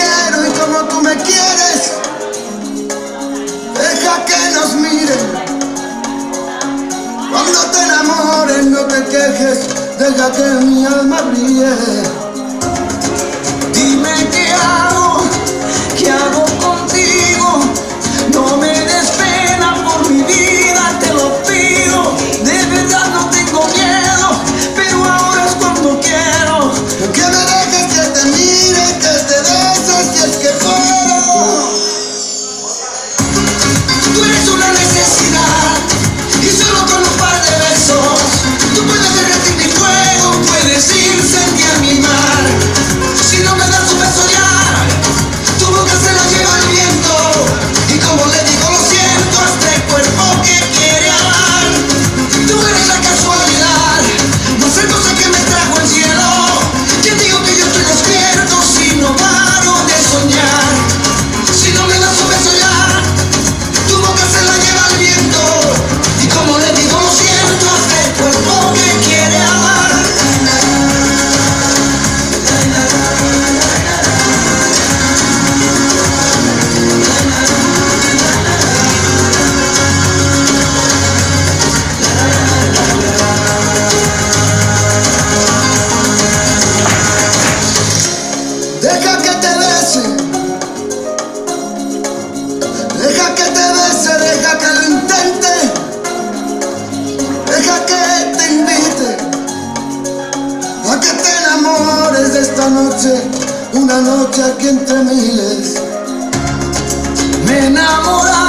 quiero y como tú me quieres, deja que nos miren. Cuando te enamores no te quejes, deja que mi alma brille. una noche que entre miles me enamoré.